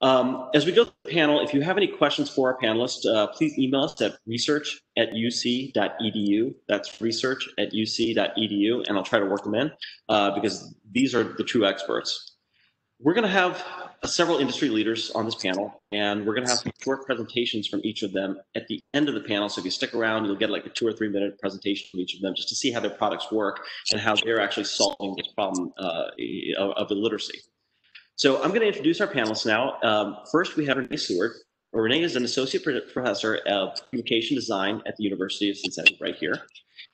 Um, as we go to the panel, if you have any questions for our panelists, uh, please email us at research at uc.edu. That's research at uc.edu, and I'll try to work them in uh, because these are the true experts. We're going to have uh, several industry leaders on this panel, and we're going to have some short presentations from each of them at the end of the panel. So if you stick around, you'll get like a two or three minute presentation from each of them just to see how their products work and how they're actually solving this problem uh, of, of illiteracy. So I'm going to introduce our panelists now. Um, first, we have Renee Seward. Renee is an associate professor of communication design at the University of Cincinnati, right here.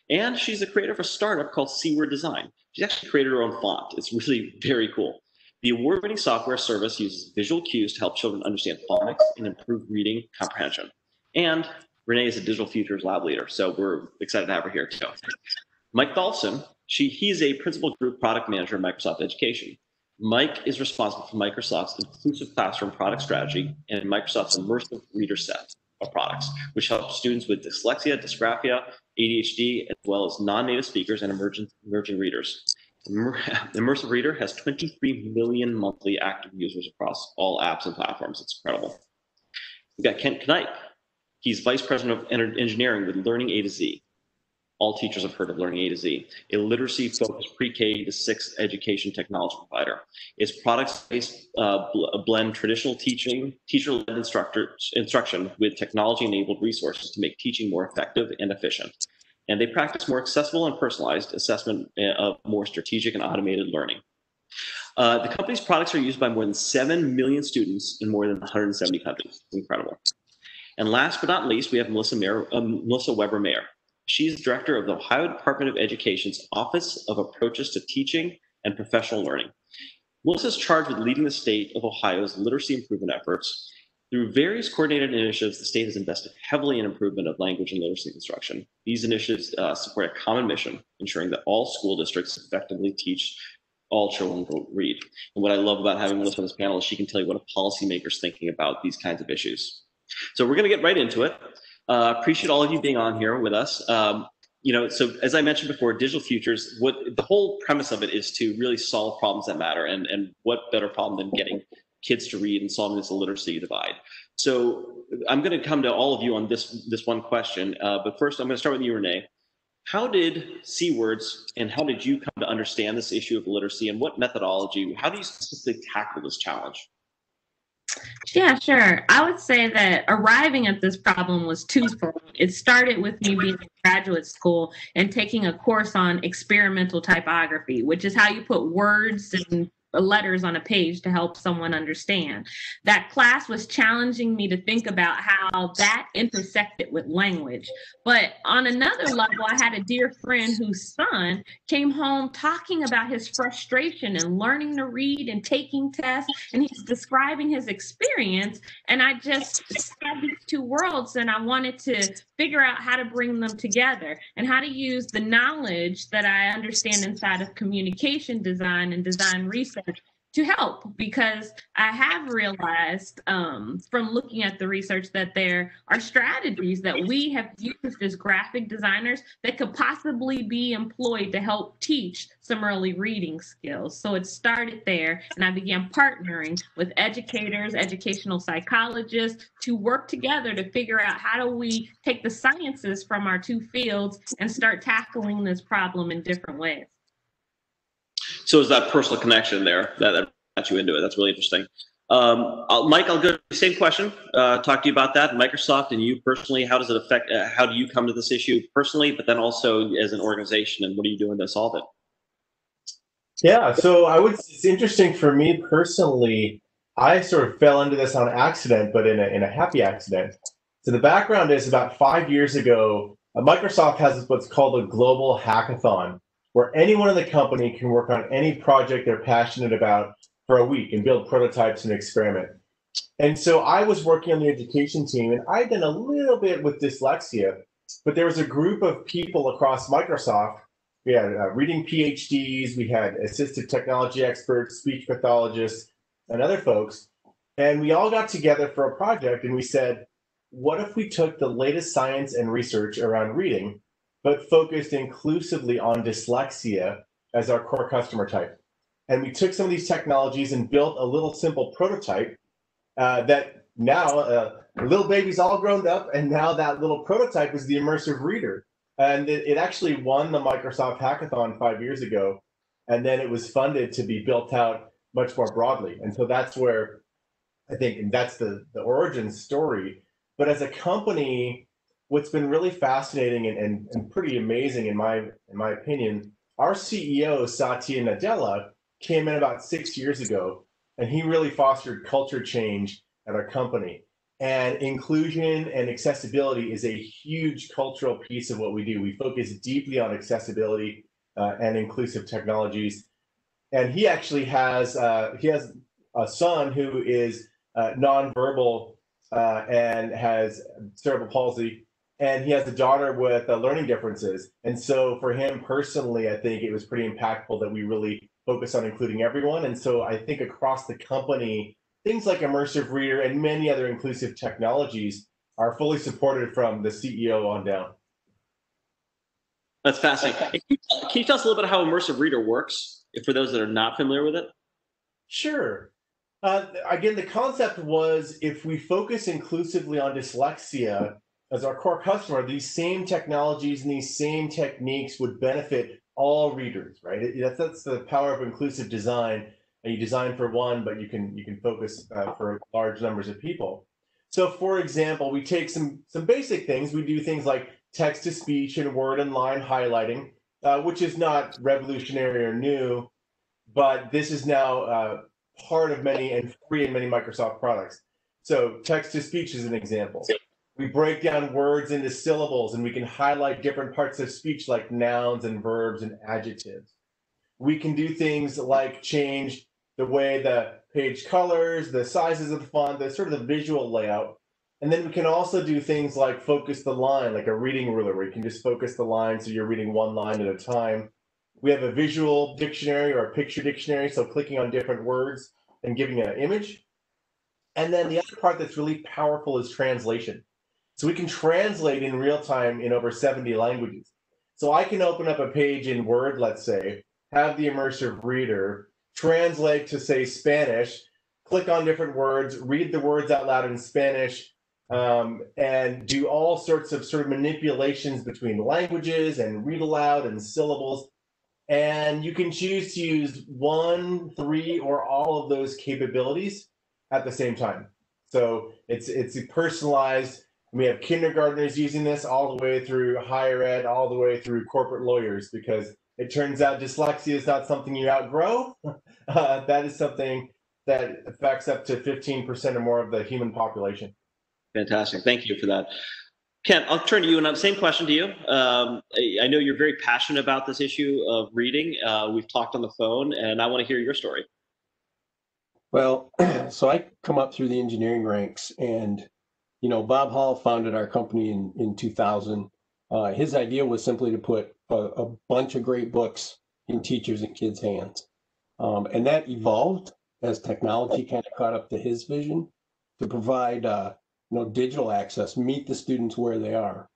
And she's the creator of a startup called Seaword Design. She's actually created her own font. It's really very cool. The award-winning software service uses visual cues to help children understand phonics and improve reading comprehension. And Renee is a digital futures lab leader, so we're excited to have her here too. Mike Tholfsen, she, he's a principal group product manager at Microsoft Education. Mike is responsible for Microsoft's inclusive classroom product strategy and Microsoft's immersive reader set of products, which help students with dyslexia, dysgraphia, ADHD, as well as non-native speakers and emerging, emerging readers. Immersive Reader has 23 million monthly active users across all apps and platforms. It's incredible. We've got Kent Knipe. He's Vice President of Engineering with Learning A to Z all teachers have heard of Learning A to Z, a literacy focused pre K to six education technology provider. Its products based uh, blend traditional teaching, teacher led instruction with technology enabled resources to make teaching more effective and efficient. And they practice more accessible and personalized assessment uh, of more strategic and automated learning. Uh, the company's products are used by more than 7 million students in more than 170 countries. Incredible. And last but not least, we have Melissa, Mayrer, um, Melissa Weber Mayrer. She's director of the Ohio Department of Education's Office of Approaches to Teaching and Professional Learning. Melissa is charged with leading the state of Ohio's literacy improvement efforts. Through various coordinated initiatives, the state has invested heavily in improvement of language and literacy instruction. These initiatives uh, support a common mission, ensuring that all school districts effectively teach all children to read. And what I love about having Melissa on this panel is she can tell you what a policymaker's thinking about these kinds of issues. So we're going to get right into it. Uh, appreciate all of you being on here with us. Um, you know, so as I mentioned before, digital futures, what the whole premise of it is to really solve problems that matter. And, and what better problem than getting kids to read and solving this illiteracy divide. So I'm going to come to all of you on this, this one question. Uh, but first, I'm going to start with you, Renee. How did C-words and how did you come to understand this issue of literacy and what methodology, how do you specifically tackle this challenge? Yeah, sure. I would say that arriving at this problem was twofold. It started with me being in graduate school and taking a course on experimental typography, which is how you put words and letters on a page to help someone understand. That class was challenging me to think about how that intersected with language. But on another level, I had a dear friend whose son came home talking about his frustration and learning to read and taking tests, and he's describing his experience. And I just had these two worlds, and I wanted to figure out how to bring them together and how to use the knowledge that I understand inside of communication design and design research to help because I have realized um, from looking at the research that there are strategies that we have used as graphic designers that could possibly be employed to help teach some early reading skills. So it started there, and I began partnering with educators, educational psychologists to work together to figure out how do we take the sciences from our two fields and start tackling this problem in different ways. So is that personal connection there that, that got you into it? That's really interesting. Um, I'll, Mike, I'll go the same question. Uh, talk to you about that. Microsoft and you personally, how does it affect? Uh, how do you come to this issue personally, but then also as an organization, and what are you doing to solve it? Yeah, so I would. It's interesting for me personally. I sort of fell into this on accident, but in a in a happy accident. So the background is about five years ago, Microsoft has what's called a global hackathon, where anyone in the company can work on any project they're passionate about for a week and build prototypes and experiment. And so I was working on the education team and I'd done a little bit with dyslexia, but there was a group of people across Microsoft. We had uh, reading PhDs, we had assistive technology experts, speech pathologists, and other folks. And we all got together for a project and we said, what if we took the latest science and research around reading but focused inclusively on dyslexia as our core customer type. And we took some of these technologies and built a little simple prototype uh, that now uh, little baby's all grown up, and now that little prototype is the immersive reader. And it, it actually won the Microsoft Hackathon five years ago, and then it was funded to be built out much more broadly. And so that's where I think and that's the the origin story. But as a company, what's been really fascinating and, and, and pretty amazing in my in my opinion, our CEO Satya Nadella came in about six years ago, and he really fostered culture change at our company. And inclusion and accessibility is a huge cultural piece of what we do. We focus deeply on accessibility uh, and inclusive technologies. And he actually has uh, he has a son who is uh, nonverbal uh, and has cerebral palsy, and he has a daughter with uh, learning differences. And so, for him personally, I think it was pretty impactful that we really focus on including everyone. And so, I think across the company, things like immersive reader and many other inclusive technologies are fully supported from the CEO on down. That's fascinating. Can you, tell us a little bit how immersive reader works, for those that are not familiar with it? Sure. Uh, again, the concept was if we focus inclusively on dyslexia as our core customer, these same technologies and these same techniques would benefit all readers, right? That's, that's the power of inclusive design. You design for one, but you can you can focus uh, for large numbers of people. So, for example, we take some some basic things. We do things like text to speech and word and line highlighting, uh, which is not revolutionary or new, but this is now uh, part of many and free in many Microsoft products. So text to speech is an example. We break down words into syllables and we can highlight different parts of speech like nouns and verbs and adjectives. We can do things like change the way the page colors, the sizes of the font, the sort of the visual layout. And then we can also do things like focus the line, like a reading ruler, where you can just focus the line so you're reading one line at a time. We have a visual dictionary or a picture dictionary, so clicking on different words and giving an image. And then the other part that's really powerful is translation. So we can translate in real time in over 70 languages. So I can open up a page in Word, let's say, have the immersive reader translate to, say, Spanish, click on different words, read the words out loud in Spanish, um, and do all sorts of sort of manipulations between languages and read aloud and syllables and you can choose to use one, three, or all of those capabilities at the same time. So it's it's personalized. We have kindergartners using this all the way through higher ed, all the way through corporate lawyers, because it turns out dyslexia is not something you outgrow. Uh, that is something that affects up to 15% or more of the human population. Fantastic. Thank you for that. Ken, I'll turn to you, and same question to you. Um, I, I, know you're very passionate about this issue of reading. Uh, we've talked on the phone, and I want to hear your story. Well, so I come up through the engineering ranks, and you know, Bob Hall founded our company in in 2000. Uh, his idea was simply to put a, a, bunch of great books in teachers and kids' hands, um, and that evolved as technology kind of caught up to his vision to provide. Uh, you know, digital access, meet the students where they are.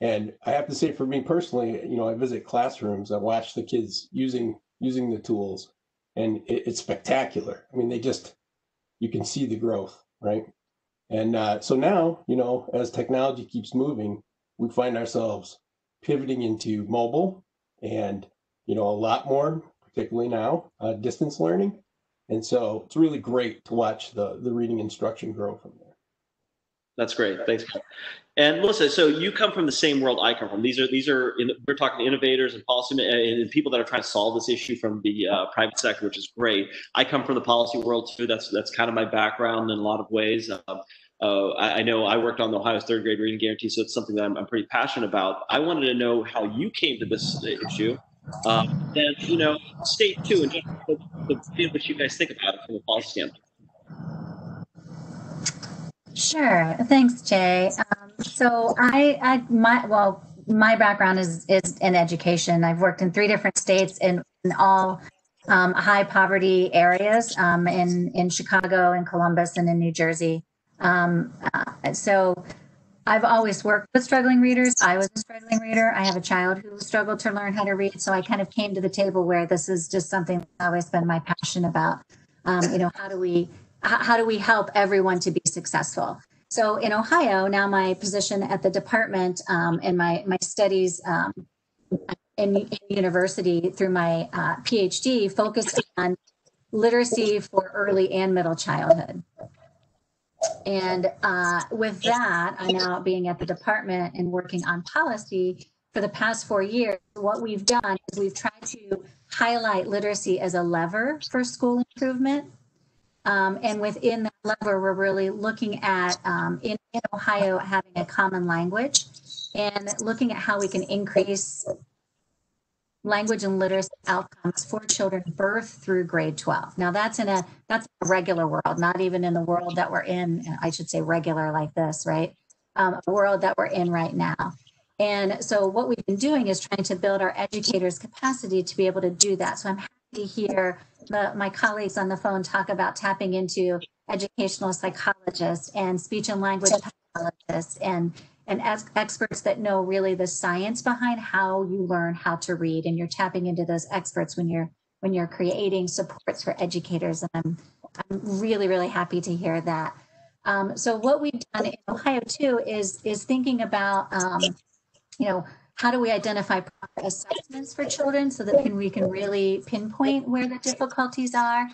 And I have to say, for me personally, you know, I visit classrooms, I watch the kids using using the tools, and it, it's spectacular. I mean, they just you can see the growth, right? And uh, so now, you know, as technology keeps moving, we find ourselves pivoting into mobile, and you know, a lot more, particularly now, uh, distance learning. And so it's really great to watch the the reading instruction grow from there. That's great. Thanks. And Melissa, so you come from the same world I come from. These are these are we're talking innovators and policy and people that are trying to solve this issue from the uh, private sector, which is great. I come from the policy world too. That's that's kind of my background in a lot of ways. Uh, uh, I, I, know I worked on the Ohio's third grade reading guarantee, so it's something that I'm, I'm pretty passionate about. I wanted to know how you came to this issue, um, you know, state two and just the, in you guys think about it from a policy standpoint. Sure. Thanks, Jay. Um, so I, I, my, well, my background is is in education. I've worked in three different states in, in all um, high poverty areas um, in in Chicago, in Columbus, and in New Jersey. Um, uh, so I've always worked with struggling readers. I was a struggling reader. I have a child who struggled to learn how to read. So I kind of came to the table where this is just something that's always been my passion about. Um, you know, how do we how do we help everyone to be successful? So in Ohio, now my position at the department um, and my my studies um, in, in university through my uh, PhD focused on literacy for early and middle childhood. And uh, with that, I'm now being at the department and working on policy for the past four years, what we've done is we've tried to highlight literacy as a lever for school improvement. Um, and within that lever, we're really looking at um, in, in Ohio having a common language and looking at how we can increase language and literacy outcomes for children birth through grade 12 now that's in a that's a regular world not even in the world that we're in i should say regular like this right? Um, world that we're in right now. And so what we've been doing is trying to build our educators capacity to be able to do that. So i'm happy to hear the, my colleagues on the phone talk about tapping into educational psychologists and speech and language pathologists and and experts that know really the science behind how you learn how to read and you're tapping into those experts when you're when you're creating supports for educators and i'm i'm really really happy to hear that. Um, so what we've done in ohio too is is thinking about um, you know how do we identify proper assessments for children so that we can really pinpoint where the difficulties are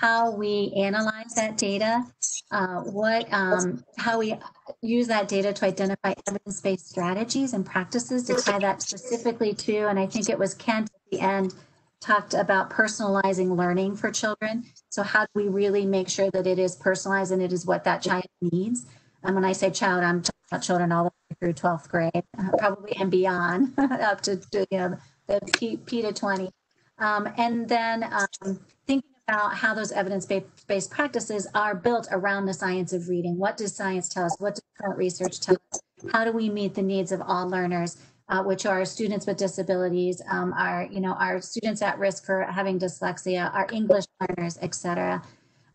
how we analyze that data, uh, what, um, how we use that data to identify evidence-based strategies and practices to tie that specifically to, and I think it was Kent at the end talked about personalizing learning for children. So how do we really make sure that it is personalized and it is what that child needs? And when I say child, I'm talking about children all the way through 12th grade, uh, probably and beyond, up to, you know the P, P to 20. Um, and then um, thinking about how those evidence-based practices are built around the science of reading. What does science tell us? What does current research tell us? How do we meet the needs of all learners, uh, which are students with disabilities, um, our, you know, our students at risk for having dyslexia, our English learners, et cetera.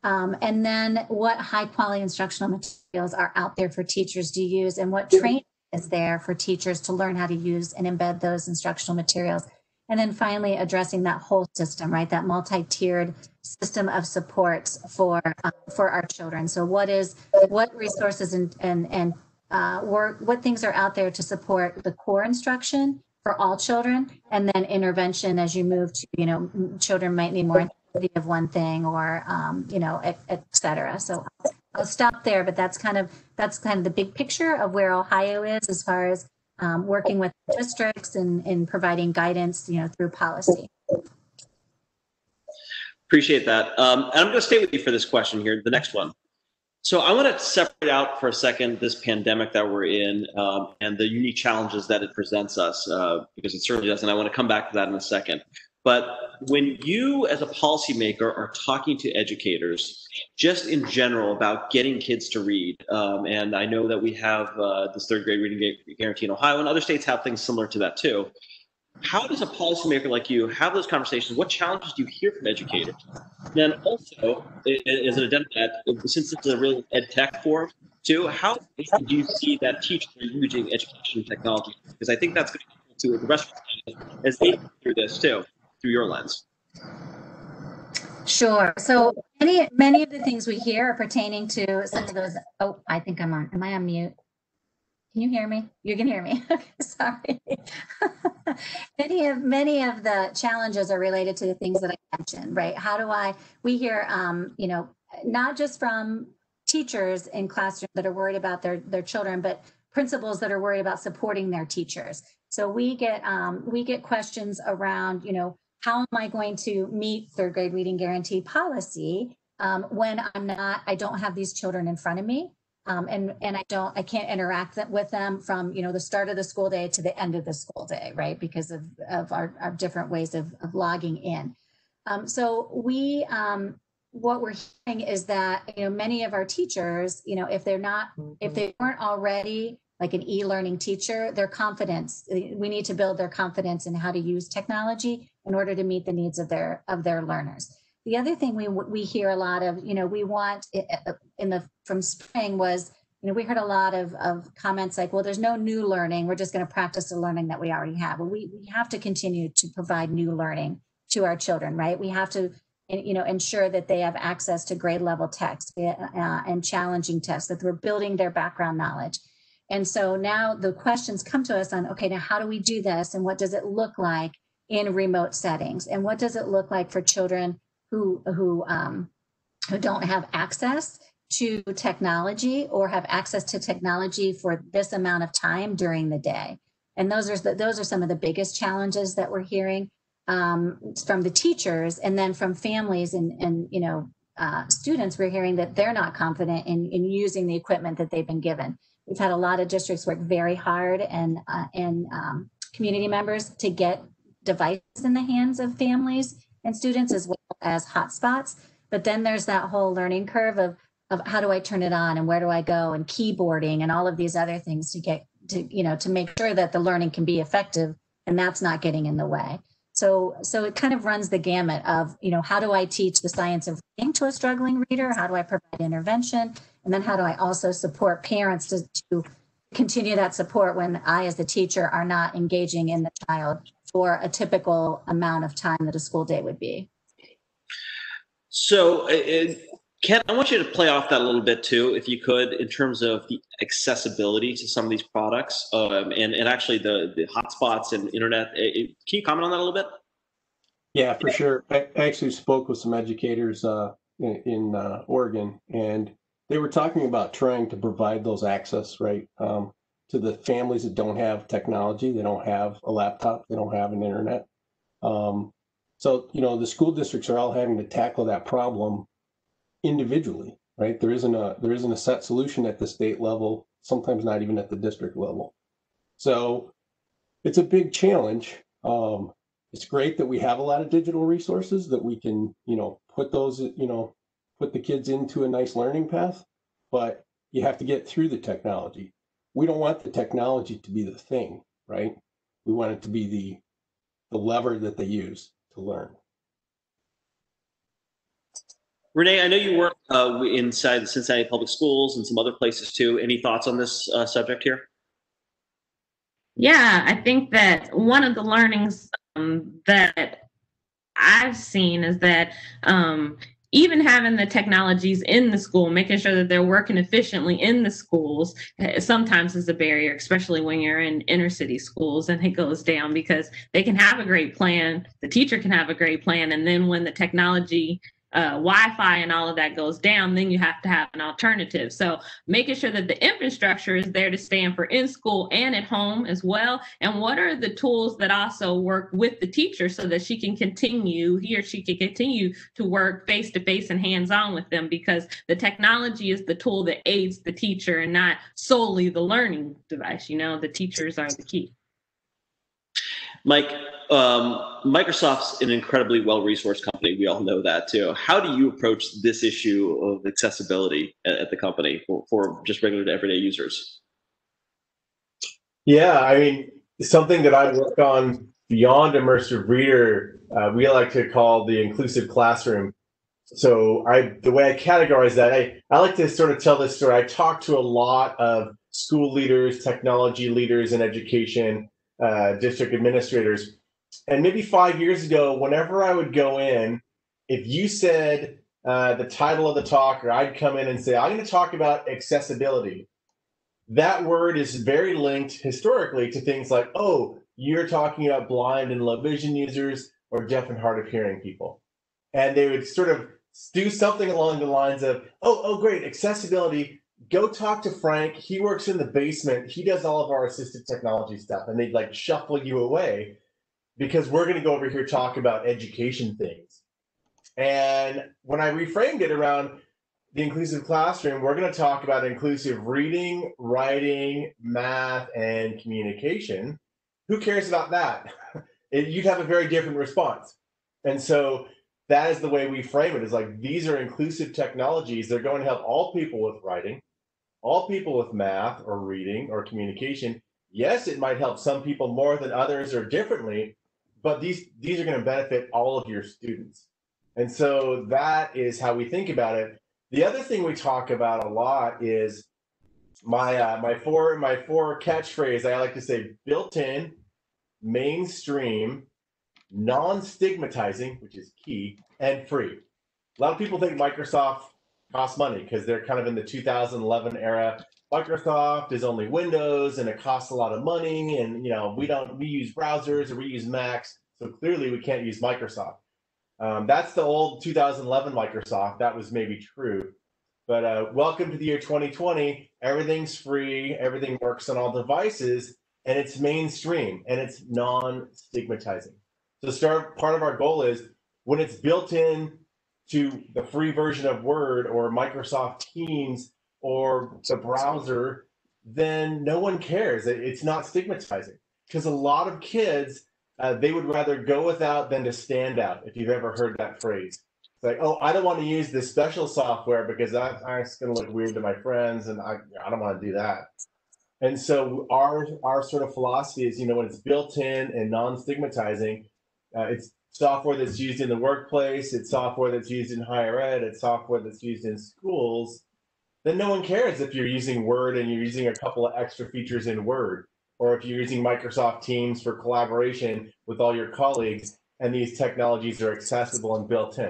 Um, and then what high quality instructional materials are out there for teachers to use and what training is there for teachers to learn how to use and embed those instructional materials. And then finally addressing that whole system, right? That multi-tiered system of supports for uh, for our children. So what is what resources and and and uh, work what things are out there to support the core instruction for all children, and then intervention as you move to you know children might need more intensity of one thing or um, you know et, et cetera. So I'll stop there, but that's kind of that's kind of the big picture of where Ohio is as far as um, working with districts and, and providing guidance you know through policy. Appreciate that. Um, and I'm going to stay with you for this question here, the next one. So I want to separate out for a second this pandemic that we're in um, and the unique challenges that it presents us, uh, because it certainly does. And I want to come back to that in a second. But when you, as a policymaker, are talking to educators, just in general about getting kids to read, um, and I know that we have uh, this third grade reading guarantee in Ohio, and other states have things similar to that too. How does a policymaker like you have those conversations? What challenges do you hear from educators? And Then also, as an addendum that, since it's a real ed tech forum, too, how do you see that teachers are using education technology? Because I think that's going to be to the rest of us as they through this too, through your lens. Sure. So many many of the things we hear are pertaining to some of those. Oh, I think I'm on. Am I on mute? Can you hear me? You can hear me. Sorry. many of many of the challenges are related to the things that I mentioned, right? How do I? We hear, um, you know, not just from teachers in classrooms that are worried about their their children, but principals that are worried about supporting their teachers. So we get um, we get questions around, you know, how am I going to meet third grade reading guarantee policy um, when I'm not? I don't have these children in front of me um, and and I don't I can't interact with them from you know the start of the school day to the end of the school day, right? Because of of our, our different ways of, of logging in. Um, so we um, what we're hearing is that you know many of our teachers, you know, if they're not if they weren't already like an e-learning teacher, their confidence we need to build their confidence in how to use technology in order to meet the needs of their of their learners. The other thing we we hear a lot of, you know, we want eh, eh, in the from spring was, you know, we heard a lot of of comments like, well, there's no new learning. We're just going to practice the learning that we already have. Well, we we have to continue to provide new learning to our children, right? We have to eh, you know ensure that they have access to grade level text uh, and challenging tests that we're building their background knowledge and so now the questions come to us on okay now how do we do this? And what does it look like in remote settings? And what does it look like for children who who um, who don't have access to technology or have access to technology for this amount of time during the day? And those are the, those are some of the biggest challenges that we're hearing um, from the teachers and then from families and, and you know, uh, students, we're hearing that they're not confident in, in using the equipment that they've been given. We've had a lot of districts work very hard and, uh, and um, community members to get devices in the hands of families and students as well as hotspots. But then there's that whole learning curve of, of how do I turn it on and where do I go and keyboarding and all of these other things to get to, you know, to make sure that the learning can be effective and that's not getting in the way. So, so it kind of runs the gamut of, you know, how do I teach the science of reading to a struggling reader? How do I provide intervention? And then how do I also support parents to, to continue that support when I, as the teacher, are not engaging in the child for a typical amount of time that a school day would be? So, it, Ken, I want you to play off that a little bit too, if you could, in terms of the accessibility to some of these products um, and, and actually the, the hotspots and internet. It, can you comment on that a little bit? Yeah, for sure. I actually spoke with some educators uh, in, in uh, Oregon, and they were talking about trying to provide those access, right, um, to the families that don't have technology. They don't have a laptop, they don't have an internet. Um, so, you know, the school districts are all having to tackle that problem individually, right? There isn't a there isn't a set solution at the state level, sometimes not even at the district level. So it's a big challenge. Um, it's great that we have a lot of digital resources that we can, you know, put those, you know, put the kids into a nice learning path, but you have to get through the technology. We don't want the technology to be the thing, right? We want it to be the the lever that they use to learn. Renee, I know you work uh, inside the Cincinnati Public Schools and some other places too. Any thoughts on this uh, subject here? Yeah, I think that one of the learnings um, that I've seen is that um, even having the technologies in the school, making sure that they're working efficiently in the schools, eh, sometimes is a barrier, especially when you're in inner city schools and it goes down because they can have a great plan, the teacher can have a great plan, and then when the technology uh, Wi-Fi and all of that goes down, then you have to have an alternative. So making sure that the infrastructure is there to stand for in school and at home as well. And what are the tools that also work with the teacher so that she can continue, he or she can continue to work face to face and hands on with them because the technology is the tool that aids the teacher and not solely the learning device. You know, the teachers are the key. Mike, um, Microsoft's an incredibly well-resourced company. We all know that too. How do you approach this issue of accessibility at, at the company for, for just regular to everyday users? Yeah, I mean, something that I work on beyond immersive reader, uh, we like to call the inclusive classroom. So I, the way I categorize that, I, I like to sort of tell this story. I talk to a lot of school leaders, technology leaders in education, uh, district administrators. And maybe five years ago, whenever I would go in, if you said uh, the title of the talk, or I'd come in and say, I'm going to talk about accessibility, that word is very linked historically to things like, oh, you're talking about blind and low vision users or deaf and hard of hearing people. And they would sort of do something along the lines of, oh, oh, great, accessibility go talk to Frank. He works in the basement. He does all of our assistive technology stuff. And they'd like shuffle you away because we're going to go over here talk about education things. And when I reframed it around the inclusive classroom, we're going to talk about inclusive reading, writing, math, and communication. Who cares about that? You'd have a very different response. And so that is the way we frame it is like these are inclusive technologies. They're going to help all people with writing, all people with math or reading or communication. Yes, it might help some people more than others or differently, but these these are going to benefit all of your students. And so that is how we think about it. The other thing we talk about a lot is my uh, my four my four catchphrase. I like to say built in, mainstream, non-stigmatizing, which is key, and free. A lot of people think Microsoft costs money because they're kind of in the 2011 era. Microsoft is only Windows and it costs a lot of money. And you know, we don't we use browsers or we use Macs, so clearly we can't use Microsoft. Um, that's the old 2011 Microsoft. That was maybe true. But uh, welcome to the year 2020. Everything's free. Everything works on all devices, and it's mainstream and it's non-stigmatizing. So, start part of our goal is when it's built in to the free version of Word or Microsoft Teams or the browser, then no one cares. It's not stigmatizing because a lot of kids uh, they would rather go without than to stand out. If you've ever heard that phrase, it's like, oh, I don't want to use this special software because I, I'm going to look weird to my friends, and I, I don't want to do that. And so our our sort of philosophy is, you know, when it's built in and non-stigmatizing, uh, it's software that's used in the workplace, it's software that's used in higher ed, it's software that's used in schools, then no one cares if you're using Word and you're using a couple of extra features in Word, or if you're using Microsoft Teams for collaboration with all your colleagues and these technologies are accessible and built in.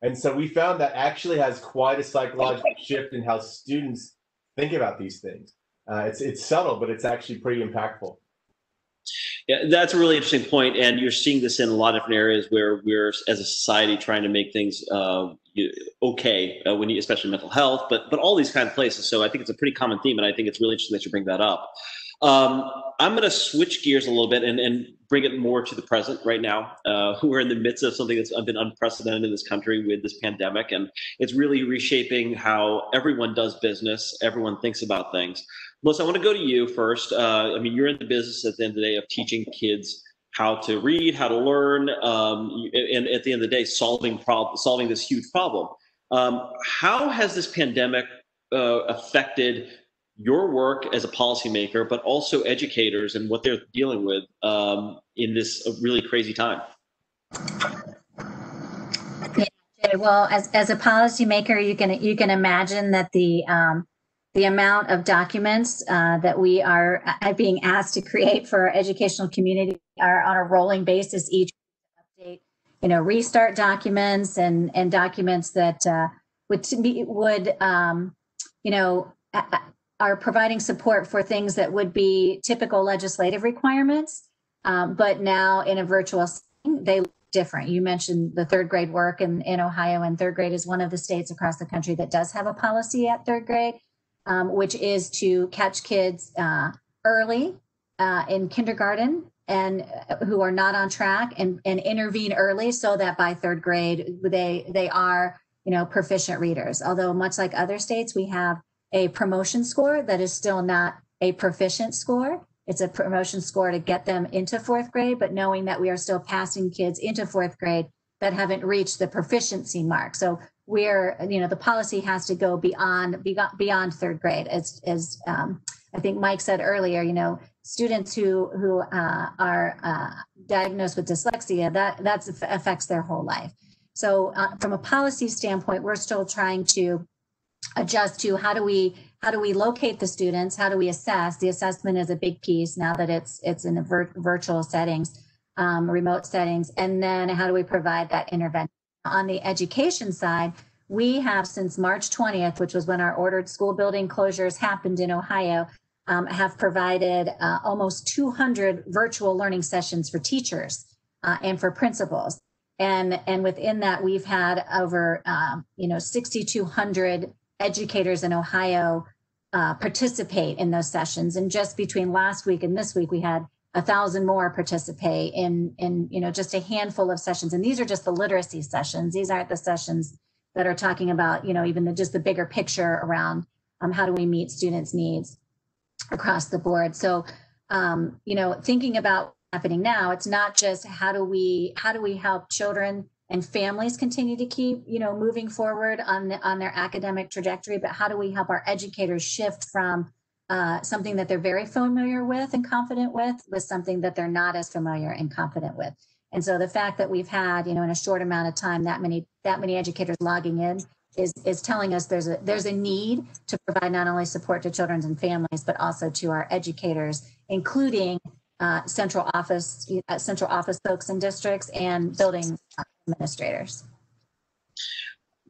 And so we found that actually has quite a psychological shift in how students think about these things. Uh, it's it's subtle, but it's actually pretty impactful. Yeah, that's a really interesting point, and you're seeing this in a lot of different areas where we're, as a society, trying to make things uh, okay uh, when you, especially mental health, but but all these kind of places. So I think it's a pretty common theme, and I think it's really interesting that you bring that up. Um, I'm going to switch gears a little bit and, and bring it more to the present right now. Uh, we're in the midst of something that's been unprecedented in this country with this pandemic, and it's really reshaping how everyone does business, everyone thinks about things. Melissa, I want to go to you first. Uh, I mean, you're in the business at the end of the day of teaching kids how to read, how to learn, um, and at the end of the day, solving problem, solving this huge problem. Um, how has this pandemic uh, affected your work as a policymaker, but also educators and what they're dealing with um, in this really crazy time? Yeah, well, as, as a policymaker, you can you can imagine that the um, the amount of documents uh, that we are uh, being asked to create for our educational community are on a rolling basis each update you know restart documents and and documents that uh, would be would um, you know are providing support for things that would be typical legislative requirements. Um, but now in a virtual setting, they look different. You mentioned the third grade work in, in ohio and third grade is one of the states across the country that does have a policy at third grade um, which is to catch kids uh, early uh, in kindergarten and uh, who are not on track and, and intervene early so that by third grade they they are you know proficient readers. Although much like other states we have a promotion score that is still not a proficient score. It's a promotion score to get them into fourth grade but knowing that we are still passing kids into fourth grade that haven't reached the proficiency mark. So where you know the policy has to go beyond beyond third grade. As as um, i think mike said earlier you know students who who uh, are uh, diagnosed with dyslexia that that affects their whole life. So uh, from a policy standpoint we're still trying to adjust to how do we how do we locate the students? How do we assess? The assessment is a big piece now that it's it's in vir- virtual settings um, remote settings. And then how do we provide that intervention on the education side, we have since March 20th, which was when our ordered school building closures happened in Ohio, um, have provided uh, almost 200 virtual learning sessions for teachers uh, and for principals. And, and within that, we've had over, um, you know, 6,200 educators in Ohio uh, participate in those sessions. And just between last week and this week, we had a thousand more participate in in you know just a handful of sessions. And these are just the literacy sessions. These aren't the sessions that are talking about you know even the just the bigger picture around um, how do we meet students needs across the board. So um, you know thinking about happening now it's not just how do we how do we help children and families continue to keep you know moving forward on the, on their academic trajectory but how do we help our educators shift from uh, something that they're very familiar with and confident with with something that they're not as familiar and confident with and so the fact that we've had you know in a short amount of time that many that many educators logging in is is telling us there's a there's a need to provide not only support to children and families but also to our educators including uh, central office, uh, central office folks in districts and building administrators.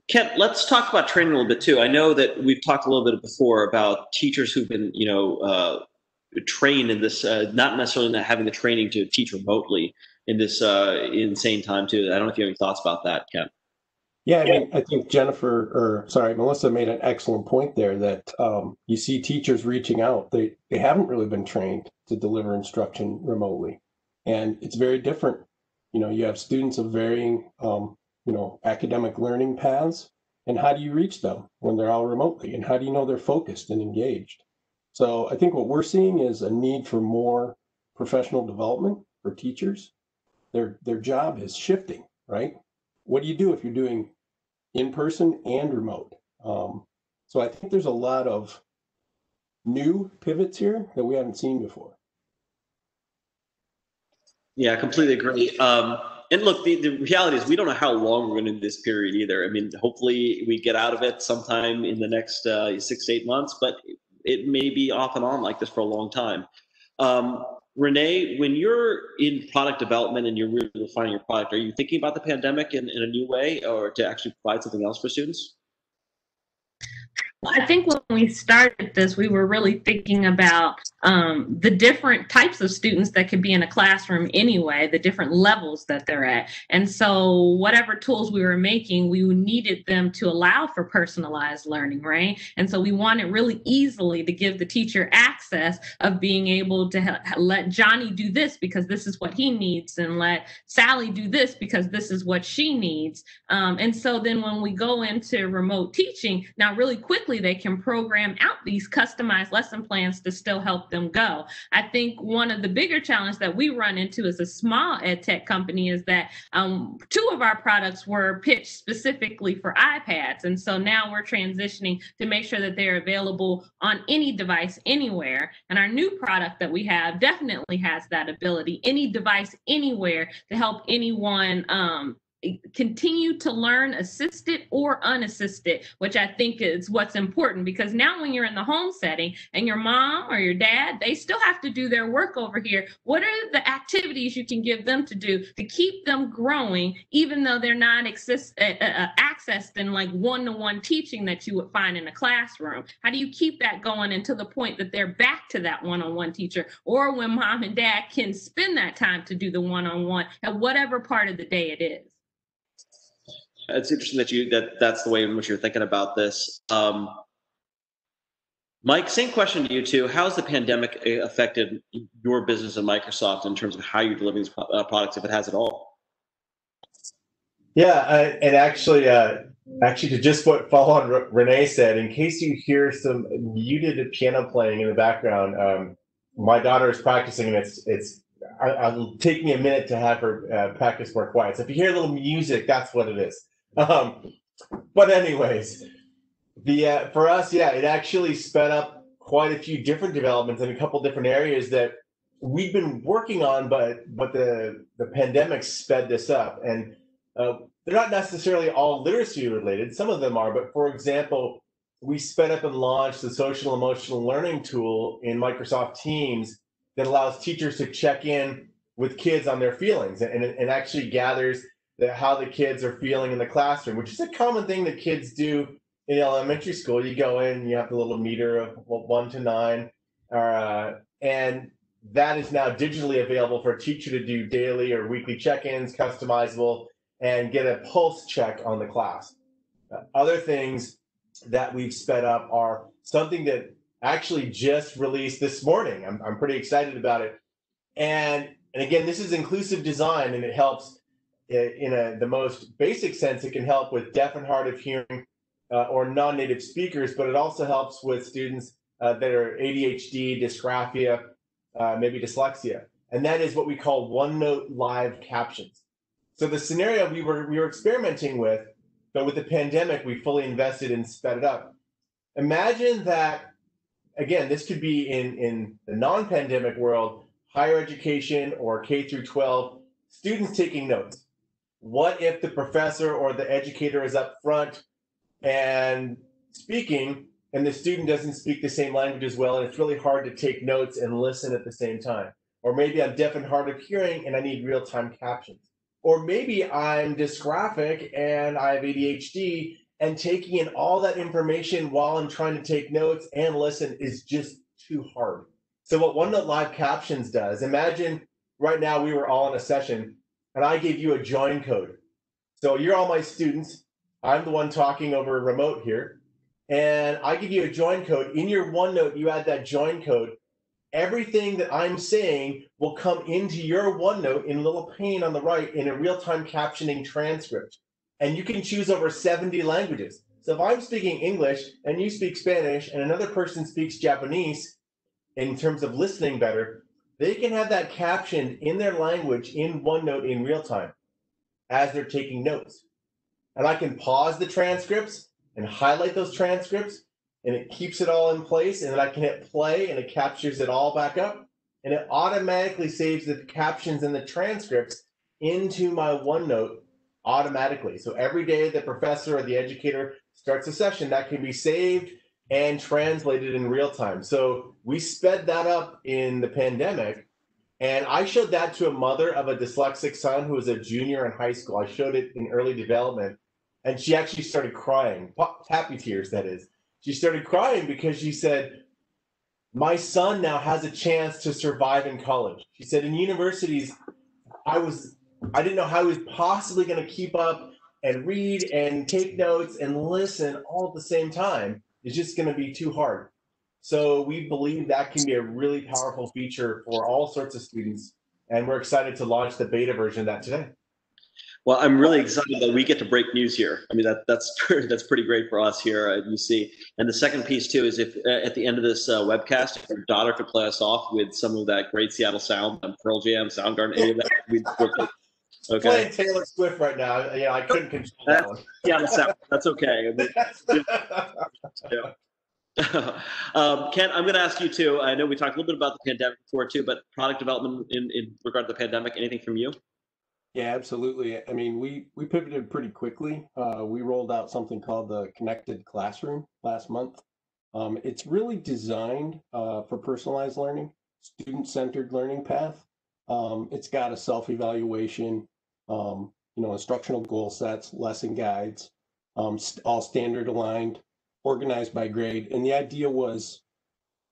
Kent, let's talk about training a little bit too. I know that we've talked a little bit before about teachers who've been, you know, uh, trained in this, uh, not necessarily not having the training to teach remotely in this uh, insane time too. I don't know if you have any thoughts about that, Kent. Yeah, I mean, I think Jennifer, or sorry, Melissa made an excellent point there that um, you see teachers reaching out. They they haven't really been trained to deliver instruction remotely, and it's very different. You know, you have students of varying, um, you know, academic learning paths, and how do you reach them when they're all remotely, and how do you know they're focused and engaged? So I think what we're seeing is a need for more professional development for teachers. Their their job is shifting, right? What do you do if you're doing in person and remote. Um, so I think there's a lot of new pivots here that we haven't seen before. Yeah, I completely agree. Um, and look, the, the reality is we don't know how long we're going to this period either. I mean, hopefully we get out of it sometime in the next uh, six to eight months, but it may be off and on like this for a long time. Um, Renee, when you're in product development and you're really refining your product, are you thinking about the pandemic in, in a new way or to actually provide something else for students? Well, I think when we started this, we were really thinking about um, the different types of students that could be in a classroom anyway, the different levels that they're at. And so, whatever tools we were making, we needed them to allow for personalized learning, right? And so, we wanted really easily to give the teacher access of being able to ha- let Johnny do this because this is what he needs, and let Sally do this because this is what she needs. Um, and so, then when we go into remote teaching, now really quickly they can program out these customized lesson plans to still them go. I think one of the bigger challenges that we run into as a small ed tech company is that um, two of our products were pitched specifically for iPads. And so now we're transitioning to make sure that they're available on any device anywhere. And our new product that we have definitely has that ability, any device anywhere to help anyone um, continue to learn assisted or unassisted, which I think is what's important because now when you're in the home setting and your mom or your dad, they still have to do their work over here. What are the activities you can give them to do to keep them growing, even though they're not access, uh, uh, accessed in like one to one teaching that you would find in a classroom? How do you keep that going until the point that they're back to that one on one teacher or when mom and dad can spend that time to do the one on one at whatever part of the day it is? It's interesting that you that that's the way in which you're thinking about this. Um, Mike, same question to you too. How has the pandemic uh, affected your business at Microsoft in terms of how you're delivering these uh, products, if it has at all? Yeah, uh, and actually, uh, actually, to just what follow on R- Renee said, in case you hear some muted piano playing in the background, um, my daughter is practicing, and it's it's. I, will take me a minute to have her uh, practice more quiet. So if you hear a little music, that's what it is. Um, but anyways, the uh, for us, yeah, it actually sped up quite a few different developments in a couple different areas that we've been working on, but but the the pandemic sped this up, and uh, they're not necessarily all literacy related. Some of them are, but for example, we sped up and launched the social emotional learning tool in Microsoft Teams that allows teachers to check in with kids on their feelings and, and actually gathers the, how the kids are feeling in the classroom, which is a common thing that kids do in elementary school. You go in, you have the little meter of one to nine, uh, and that is now digitally available for a teacher to do daily or weekly check-ins, customizable, and get a pulse check on the class. Uh, other things that we've sped up are something that actually just released this morning. I'm, I'm pretty excited about it. And, and again, this is inclusive design and it helps in a, the most basic sense, it can help with deaf and hard of hearing uh, or non-native speakers, but it also helps with students uh, that are ADHD, dysgraphia, uh, maybe dyslexia. And that is what we call OneNote live captions. So the scenario we were we were experimenting with, but with the pandemic, we fully invested and sped it up. Imagine that, again, this could be in, in the non-pandemic world, higher education or K through 12, students taking notes what if the professor or the educator is up front and speaking and the student doesn't speak the same language as well and it's really hard to take notes and listen at the same time Or maybe I'm deaf and hard of hearing and I need real time captions. Or maybe I'm dysgraphic and I have ADHD and taking in all that information while I'm trying to take notes and listen is just too hard. So, what OneNote Live Captions does, imagine right now we were all in a session and I gave you a join code. So, you're all my students. I'm the one talking over remote here. And I give you a join code. In your OneNote, you add that join code everything that I'm saying will come into your OneNote in a little pane on the right in a real time captioning transcript. And you can choose over 70 languages. So if I'm speaking English and you speak Spanish and another person speaks Japanese, in terms of listening better, they can have that captioned in their language in OneNote in real time as they're taking notes. And I can pause the transcripts and highlight those transcripts and it keeps it all in place. And then I can hit play and it captures it all back up. And it automatically saves the captions and the transcripts into my OneNote automatically. So every day the professor or the educator starts a session, that can be saved and translated in real time. So we sped that up in the pandemic. And I showed that to a mother of a dyslexic son who was a junior in high school. I showed it in early development. And she actually started crying, happy tears, that is she started crying because she said, My son now has a chance to survive in college. She said, In universities, I was I didn't know how he was possibly going to keep up and read and take notes and listen all at the same time. It's just going to be too hard. So we believe that can be a really powerful feature for all sorts of students. And we're excited to launch the beta version of that today. Well, I'm really excited that we get to break news here. I mean, that that's that's pretty great for us here at UC. And the second piece too is if uh, at the end of this uh, webcast, if your daughter could play us off with some of that great Seattle sound, um, Pearl Jam, Soundgarden, any of that, we'd, we'd Okay. Playing Taylor Swift right now. Yeah, I couldn't control that one. Yeah, sound. That's okay. yeah. um, Ken, I'm going to ask you too. I know we talked a little bit about the pandemic before too, but product development in, in regard to the pandemic, anything from you? Yeah, absolutely. I mean, we we pivoted pretty quickly. Uh, we rolled out something called the Connected Classroom last month. Um, it's really designed uh, for personalized learning, student-centered learning path. Um, it's got a self-evaluation, um, you know, instructional goal sets, lesson guides, um, all standard aligned, organized by grade. And the idea was,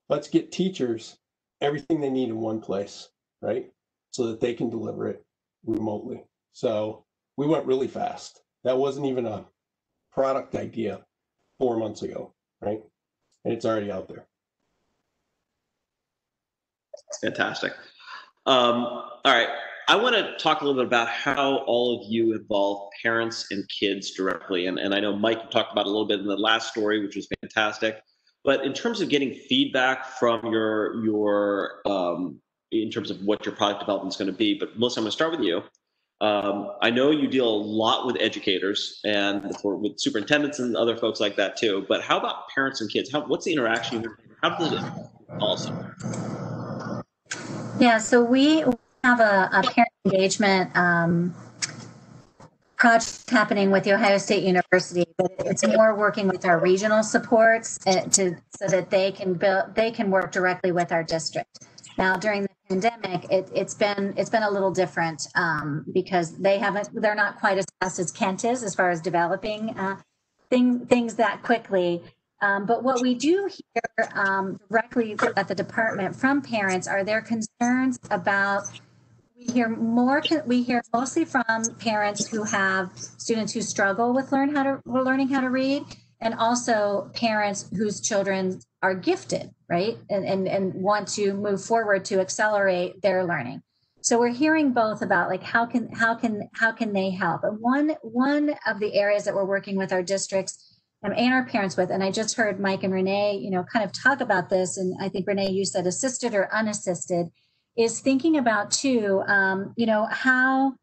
let's get teachers everything they need in one place, right? So that they can deliver it remotely. So we went really fast. That wasn't even a product idea four months ago, right? And it's already out there. Fantastic. Um, all right. I want to talk a little bit about how all of you involve parents and kids directly. And, and I know Mike talked about a little bit in the last story, which was fantastic. But in terms of getting feedback from your your um, in terms of what your product development is going to be. But Melissa, I'm going to start with you. Um, I know you deal a lot with educators and for, with superintendents and other folks like that too. But how about parents and kids? How, what's the interaction? How does it also? Yeah, so we have a, a parent engagement um, project happening with the Ohio State University, but it's more working with our regional supports uh, to so that they can build they can work directly with our district. Now, during the pandemic, it, has been it's been a little different um, because they haven't they're not quite as fast as Kent is as far as developing uh, thing, things that quickly. Um, but what we do hear um, directly at the department from parents are their concerns about. We hear more. We hear mostly from parents who have students who struggle with learn how to learning how to read, and also parents whose children are gifted, right? And, and, and want to move forward to accelerate their learning. So we're hearing both about like how can how can how can they help? And one one of the areas that we're working with our districts um, and our parents with, and I just heard Mike and Renee, you know, kind of talk about this, and I think Renee, you said assisted or unassisted, is thinking about too, um, you know, how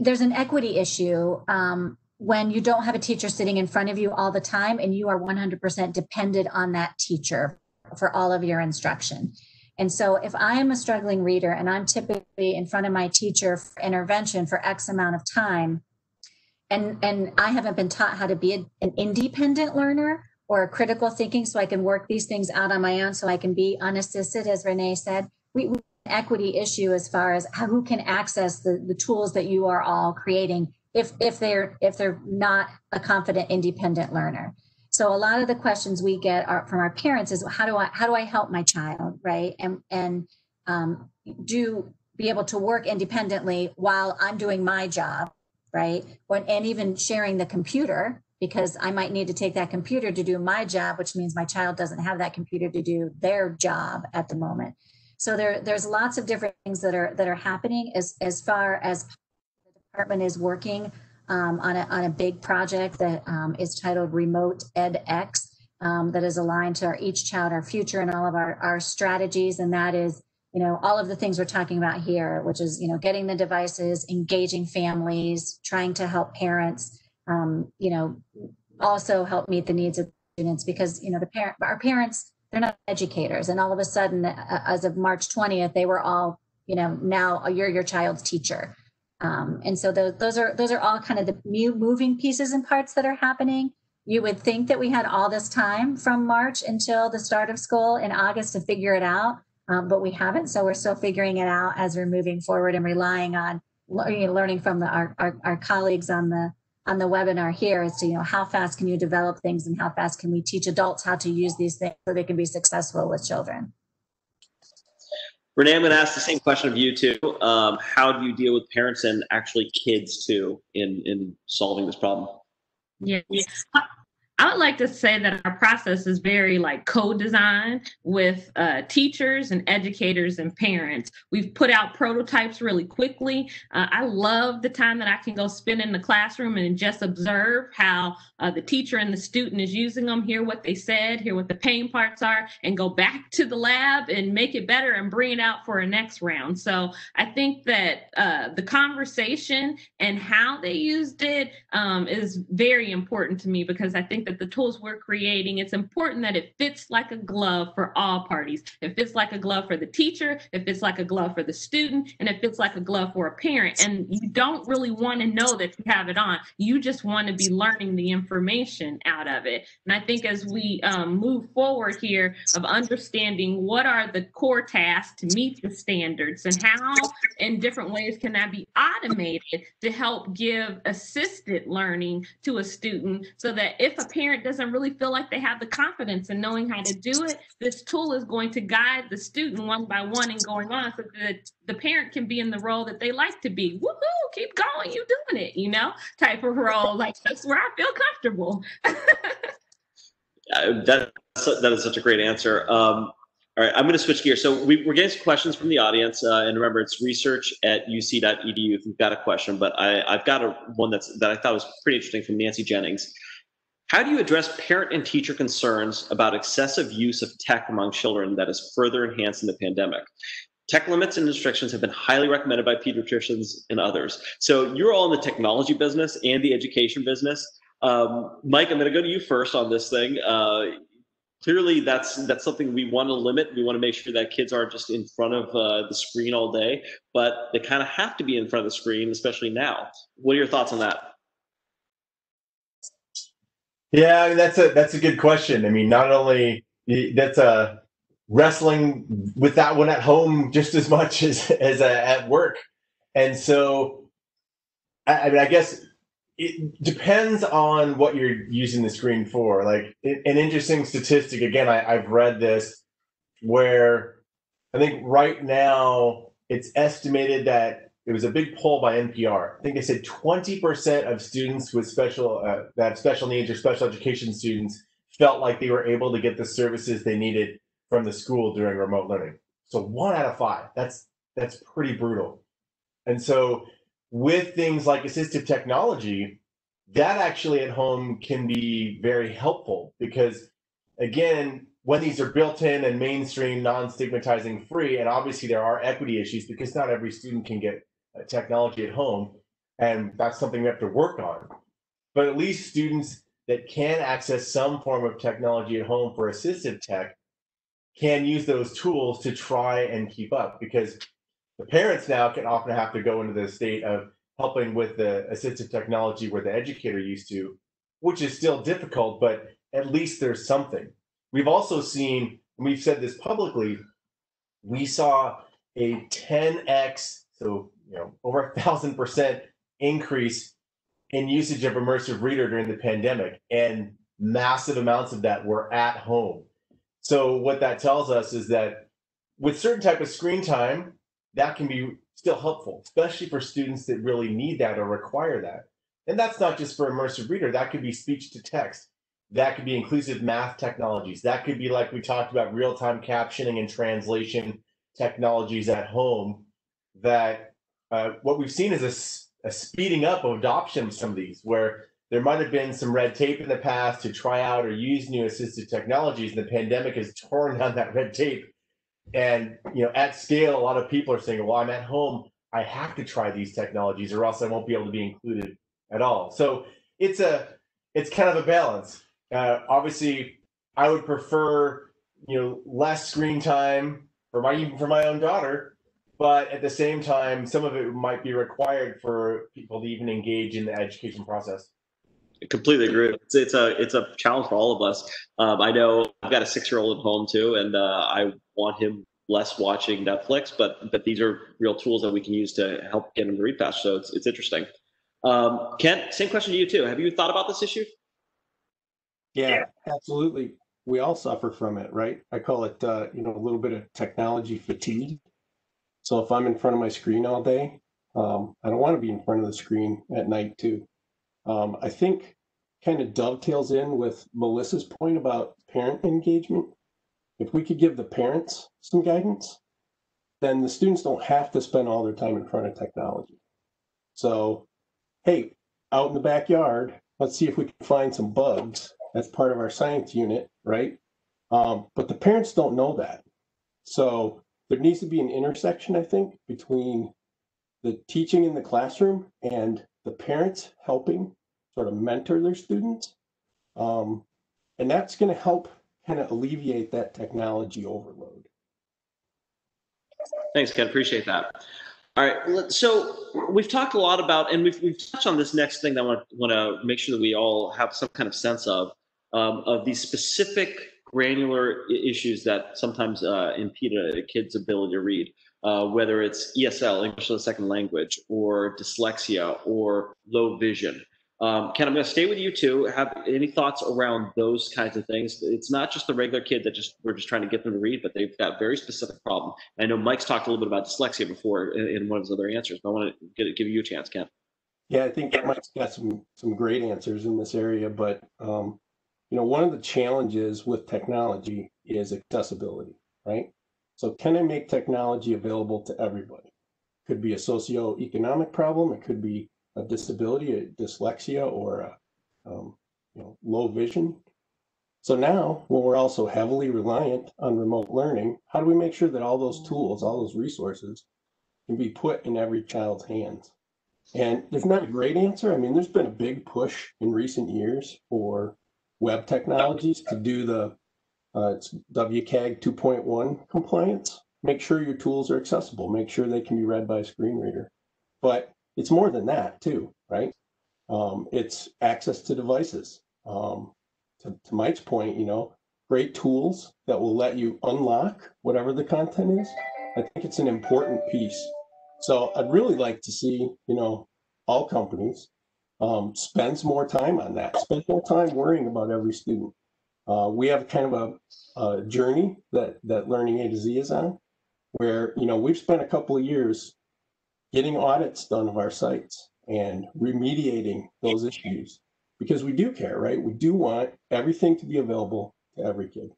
there's an equity issue um, when you don't have a teacher sitting in front of you all the time and you are 100% dependent on that teacher for all of your instruction. And so if I am a struggling reader and I'm typically in front of my teacher for intervention for X amount of time, and, and I haven't been taught how to be a, an independent learner or a critical thinking so I can work these things out on my own so I can be unassisted, as Renee said, we, equity issue as far as who can access the, the tools that you are all creating if if they're if they're not a confident independent learner. So a lot of the questions we get are from our parents is how do i how do i help my child right? And and um, do be able to work independently while i'm doing my job right? When, and even sharing the computer because i might need to take that computer to do my job which means my child doesn't have that computer to do their job at the moment so there there's lots of different things that are that are happening as as far as the department is working um, on, a, on a big project that um, is titled Remote EdX um, that is aligned to our Each Child, Our Future and all of our, our strategies. And that is, you know, all of the things we're talking about here, which is, you know, getting the devices, engaging families, trying to help parents, um, you know, also help meet the needs of students because, you know, the parent, our parents, they're not educators. And all of a sudden, as of March 20th, they were all, you know, now you're your child's teacher um, and so those, those are those are all kind of the new moving pieces and parts that are happening. You would think that we had all this time from March until the start of school in August to figure it out, um, but we haven't. So we're still figuring it out as we're moving forward and relying on learning from the, our, our, our colleagues on the on the webinar here as to you know how fast can you develop things and how fast can we teach adults how to use these things so they can be successful with children. Renee, I'm going to ask the same question of you too. Um, how do you deal with parents and actually kids too in in solving this problem? Yeah. I would like to say that our process is very like co-designed with uh, teachers and educators and parents. We've put out prototypes really quickly. Uh, I love the time that I can go spend in the classroom and just observe how uh, the teacher and the student is using them, hear what they said, hear what the pain parts are, and go back to the lab and make it better and bring it out for a next round. So I think that uh, the conversation and how they used it um, is very important to me because I think that the tools we're creating, it's important that it fits like a glove for all parties. It fits like a glove for the teacher, it fits like a glove for the student, and it fits like a glove for a parent. And you don't really want to know that you have it on. You just want to be learning the information out of it. And I think as we um, move forward here of understanding what are the core tasks to meet the standards and how in different ways can that be automated to help give assisted learning to a student so that if a parent parent doesn't really feel like they have the confidence in knowing how to do it, this tool is going to guide the student one by one and going on so that the parent can be in the role that they like to be. Woohoo, keep going, you doing it, you know, type of role. Like that's where I feel comfortable. uh, that, that is such a great answer. Um, all right, I'm going to switch gears. So we, are getting some questions from the audience, uh, and remember, it's research at uc.edu if you've got a question. But I, have got a one that's that I thought was pretty interesting from Nancy Jennings. How do you address parent and teacher concerns about excessive use of tech among children that is further enhanced in the pandemic? Tech limits and restrictions have been highly recommended by pediatricians and others. So you're all in the technology business and the education business. Um, Mike, I'm going to go to you first on this thing. Uh, clearly, that's that's something we want to limit. We want to make sure that kids aren't just in front of uh, the screen all day, but they kind of have to be in front of the screen, especially now. What are your thoughts on that? Yeah, that's a that's a good question. I mean, not only that's a wrestling with that one at home just as much as as a, at work, and so I, I, mean, I guess it depends on what you're using the screen for. Like an interesting statistic. Again, I, I've read this where I think right now it's estimated that it was a big poll by NPR. I think they said 20% of students with special uh, that special needs or special education students felt like they were able to get the services they needed from the school during remote learning. So one out of five. That's that's pretty brutal. And so with things like assistive technology, that actually at home can be very helpful because again, when these are built in and mainstream, non-stigmatizing free, and obviously there are equity issues because not every student can get Uh, technology at home, and that's something we have to work on. But at least students that can access some form of technology at home for assistive tech can use those tools to try and keep up because the parents now can often have to go into the state of helping with the assistive technology where the educator used to, which is still difficult, but at least there's something. We've also seen, and we've said this publicly, we saw a 10x, so you know, over a thousand percent increase in usage of immersive reader during the pandemic, and massive amounts of that were at home. So what that tells us is that with certain type of screen time, that can be still helpful, especially for students that really need that or require that. And that's not just for immersive reader, that could be speech to text. That could be inclusive math technologies. That could be like we talked about real-time captioning and translation technologies at home that uh, what we've seen is a, a speeding up of adoption of some of these where there might have been some red tape in the past to try out or use new assistive technologies and the pandemic has torn down that red tape. And you know at scale a lot of people are saying well i'm at home. I have to try these technologies or else i won't be able to be included at all. So it's a it's kind of a balance. Uh, obviously i would prefer you know less screen time for my even for my own daughter but at the same time some of it might be required for people to even engage in the education process completely agree. It's, it's a it's a challenge for all of us. Um, I know I've got a six year old at home too, and uh, I want him less watching Netflix, but but these are real tools that we can use to help get him to read faster. So it's it's interesting. Um, Kent, same question to you too. Have you thought about this issue? Yeah, absolutely. We all suffer from it, right? I call it, uh, you know, a little bit of technology fatigue. So if I'm in front of my screen all day, um, I don't want to be in front of the screen at night too. Um, I think kind of dovetails in with Melissa's point about parent engagement. If we could give the parents some guidance, then the students don't have to spend all their time in front of technology. So, hey, out in the backyard, let's see if we can find some bugs. That's part of our science unit, right? Um, but the parents don't know that. So there needs to be an intersection, I think, between the teaching in the classroom and the parents helping sort of mentor their students. Um, and that's going to help kind of alleviate that technology overload. Thanks, Ken. Appreciate that. All right. So we've talked a lot about, and we've, we've touched on this next thing that I want, want to make sure that we all have some kind of sense of, um, of these specific granular issues that sometimes uh, impede a kid's ability to read uh, whether it's ESL, English as a second language, or dyslexia, or low vision. Um, Ken, I'm going to stay with you too. Have any thoughts around those kinds of things? It's not just the regular kid that just we're just trying to get them to read, but they've got a very specific problem. I know Mike's talked a little bit about dyslexia before in, in one of his other answers, but I want to get, give you a chance, Ken. Yeah, I think Mike's got some some great answers in this area, but um, you know, one of the challenges with technology is accessibility, right? So can I make technology available to everybody? Could be a socioeconomic problem. It could be a disability, a dyslexia, or a um, you know, low vision. So now, when we're also heavily reliant on remote learning, how do we make sure that all those tools, all those resources, can be put in every child's hands? And there's not a great answer. I mean, there's been a big push in recent years for web technologies to do the uh, it's WCAG 2.1 compliance. Make sure your tools are accessible. Make sure they can be read by a screen reader. But it's more than that too, right? Um, it's access to devices. Um, to, to Mike's point, you know, great tools that will let you unlock whatever the content is. I think it's an important piece. So I'd really like to see, you know, all companies um, spends more time on that. spends more time worrying about every student. Uh, we have kind of a, a, journey that that Learning A to Z is on, where you know we've spent a couple of years getting audits done of our sites and remediating those issues because we do care, right? We do want everything to be available to every kid.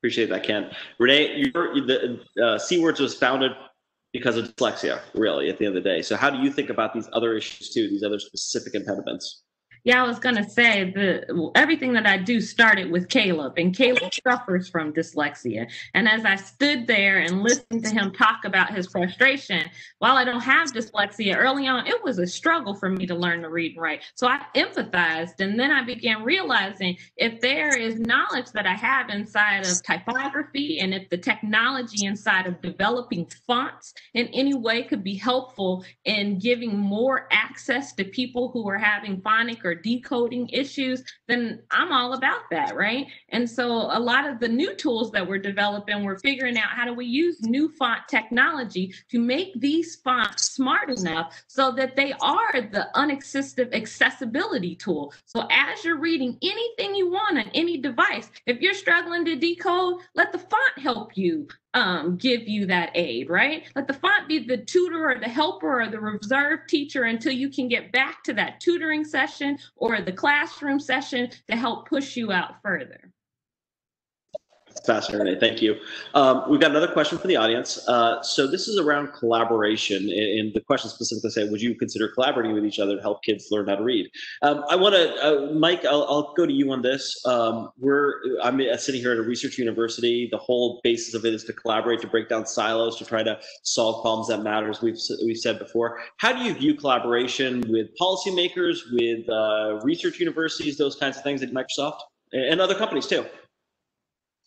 Appreciate that, Ken. Renee, the uh, C Words was founded because of dyslexia, really, at the end of the day. So, how do you think about these other issues too, these other specific impediments? Yeah, I was gonna say the everything that I do started with Caleb, and Caleb suffers from dyslexia. And as I stood there and listened to him talk about his frustration, while I don't have dyslexia, early on it was a struggle for me to learn to read and write. So I empathized, and then I began realizing if there is knowledge that I have inside of typography, and if the technology inside of developing fonts in any way could be helpful in giving more access to people who are having phonic or or decoding issues, then I'm all about that, right? And so a lot of the new tools that we're developing, we're figuring out how do we use new font technology to make these fonts smart enough so that they are the unassistive accessibility tool. So as you're reading anything you want on any device, if you're struggling to decode, let the font help you um, give you that aid, right? Let the font be the tutor or the helper or the reserve teacher until you can get back to that tutoring session or the classroom session to help push you out further. Fascinating. Thank you. Um, we've got another question from the audience. Uh, so this is around collaboration, and the question specifically said, "Would you consider collaborating with each other to help kids learn how to read?" Um, I want to, uh, Mike. I'll, I'll, go to you on this. Um, we're I'm sitting here at a research university. The whole basis of it is to collaborate, to break down silos, to try to solve problems that matter. As we've we've said before. How do you view collaboration with policymakers, with uh, research universities, those kinds of things at Microsoft, and other companies too?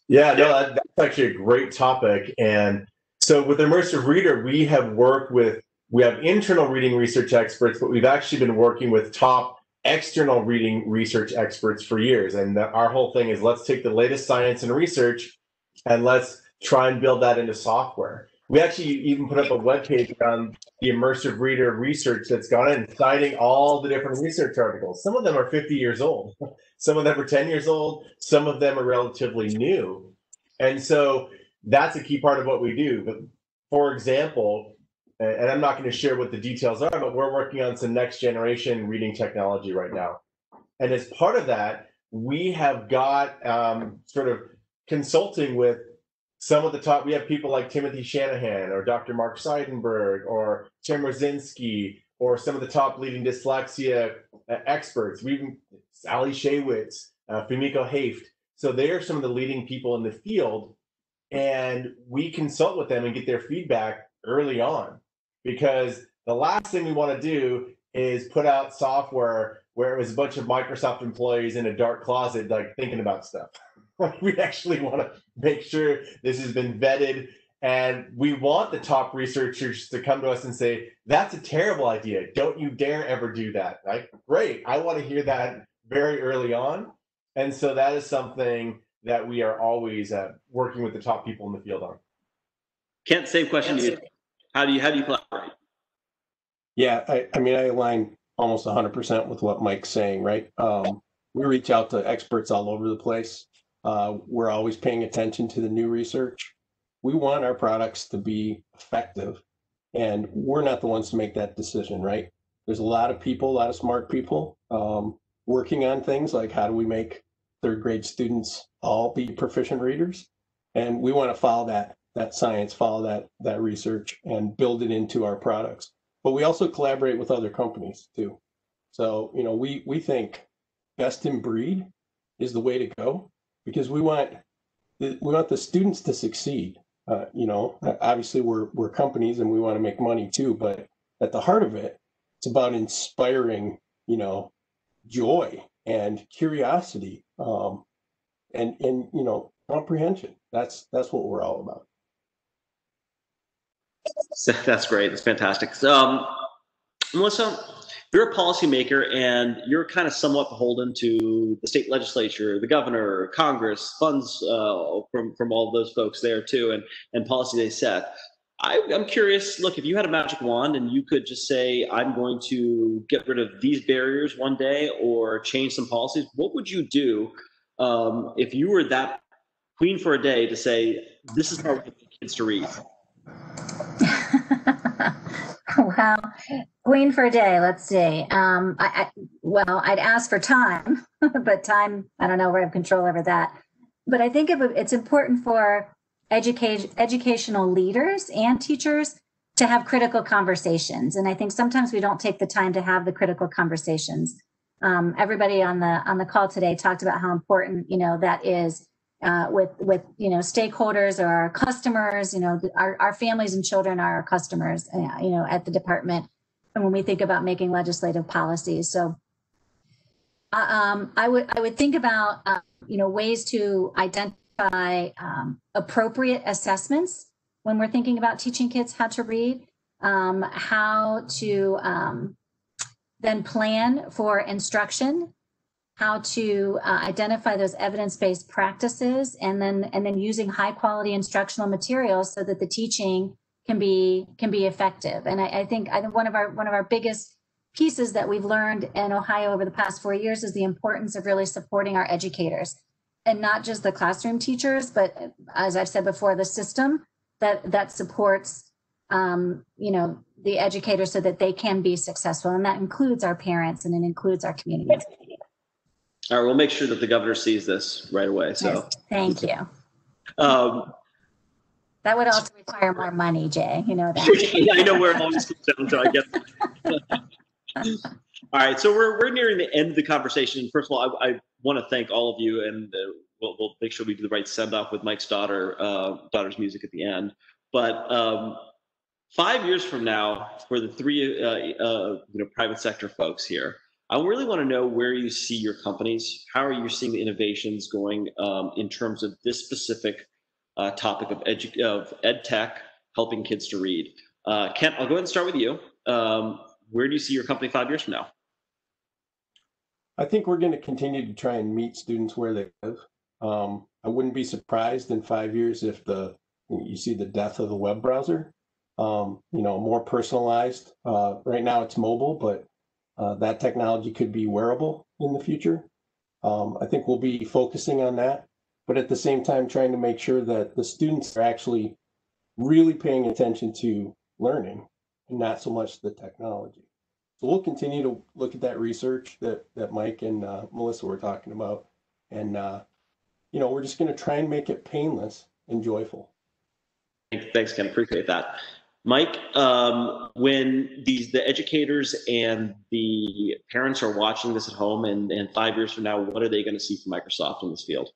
Yeah, no, that, that's actually a great topic. And so with Immersive Reader, we have worked with, we have internal reading research experts, but we've actually been working with top external reading research experts for years. And the, our whole thing is let's take the latest science and research and let's try and build that into software. We actually even put up a webpage on the immersive reader research that's gone in, citing all the different research articles. Some of them are 50 years old, some of them are 10 years old, some of them are relatively new. And so that's a key part of what we do. But for example, and I'm not going to share what the details are, but we're working on some next generation reading technology right now. And as part of that, we have got um, sort of consulting with some of the top, we have people like Timothy Shanahan or Dr. Mark Seidenberg or Tim Rasinski or some of the top leading dyslexia uh, experts. We Sally Shaywitz, uh, Fumiko Hoeft. So they are some of the leading people in the field, and we consult with them and get their feedback early on because the last thing we want to do is put out software where it was a bunch of Microsoft employees in a dark closet like thinking about stuff. we actually want to make sure this has been vetted and we want the top researchers to come to us and say that's a terrible idea don't you dare ever do that like great i want to hear that very early on. And so that is something that we are always uh, working with the top people in the field on. Kent same question to you. How do you how do you collaborate yeah i, I mean i align almost 100% with what mike's saying right? Um, we reach out to experts all over the place. Uh, we're always paying attention to the new research. We want our products to be effective, and we're not the ones to make that decision, right? There's a lot of people, a lot of smart people. Um, working on things like how do we make third grade students all be proficient readers, and we want to follow that that science, follow that that research, and build it into our products. But we also collaborate with other companies too. So you know, we we think best in breed is the way to go because we want we want the students to succeed. Uh, you know, obviously we're we're companies and we want to make money too, but at the heart of it, it's about inspiring, you know, joy and curiosity, um, and and you know, comprehension. That's that's what we're all about. That's great. That's fantastic. So, um, Melissa, you're a policymaker and you're kind of somewhat beholden to the state legislature, the governor, Congress, funds uh, from from all those folks there too, and and policy they set. I, am curious. Look, if you had a magic wand and you could just say, "I'm going to get rid of these barriers one day or change some policies," what would you do um, if you were that queen for a day to say, "This is how we get kids to read"? well, Queen for a day. Let's see. Um, I, I, well, I'd ask for time, but time, I don't know I have control over that. But I think it's important for education, educational leaders and teachers to have critical conversations. And I think sometimes we don't take the time to have the critical conversations. Um, everybody on the on the call today talked about how important you know that is uh, with with you know stakeholders or our customers. You know, our our families and children are our customers. Uh, you know, at the department, and when we think about making legislative policies, so. Uh, um, I would I would think about uh, you know ways to identify um, appropriate assessments when we're thinking about teaching kids how to read, um, how to um, then plan for instruction, how to uh, identify those evidence-based practices, and then and then using high-quality instructional materials so that the teaching can be can be effective. And I, I think I think one of our one of our biggest pieces that we've learned in Ohio over the past four years is the importance of really supporting our educators and not just the classroom teachers, but as I've said before, the system that that supports um, you know the educators so that they can be successful, and that includes our parents and it includes our community. All right, we'll make sure that the governor sees this right away. So, Yes, thank you. um, That would also require more money, Jay. You know that. I know where it always comes down to. I get. all right, so we're we're nearing the end of the conversation. First of all, I, I want to thank all of you, and uh, we'll, we'll make sure we do the right send off with Mike's daughter uh, daughter's music at the end. But um, five years from now, for the three uh, uh, you know private sector folks here, I really want to know where you see your companies. How are you seeing the innovations going um, in terms of this specific uh, topic of, edu- of ed tech, helping kids to read? Uh, Kent, I'll go ahead and start with you. Um, where do you see your company five years from now? I think we're going to continue to try and meet students where they live. Um, I wouldn't be surprised in five years if the you see the death of the web browser. Um, you know, more personalized. Uh, right now it's mobile, but uh, that technology could be wearable in the future. Um, I think we'll be focusing on that, but at the same time, trying to make sure that the students are actually really paying attention to learning not so much the technology. So we'll continue to look at that research that, that Mike and uh, Melissa were talking about. And, uh, you know, we're just going to try and make it painless and joyful. Thanks, Ken. Appreciate that. Mike, um, when these the educators and the parents are watching this at home, and, and five years from now, what are they going to see from Microsoft in this field?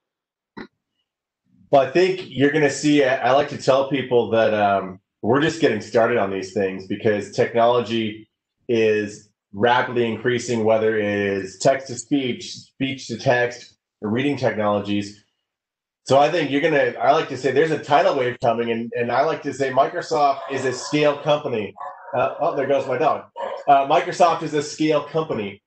Well, I think you're going to see. I like to tell people that um, we're just getting started on these things because technology is rapidly increasing, whether it is text to speech, speech to text, or reading technologies. So I think you're gonna. I like to say there's a tidal wave coming, and and I like to say Microsoft is a scale company. Uh, oh, there goes my dog. Uh, Microsoft is a scale company,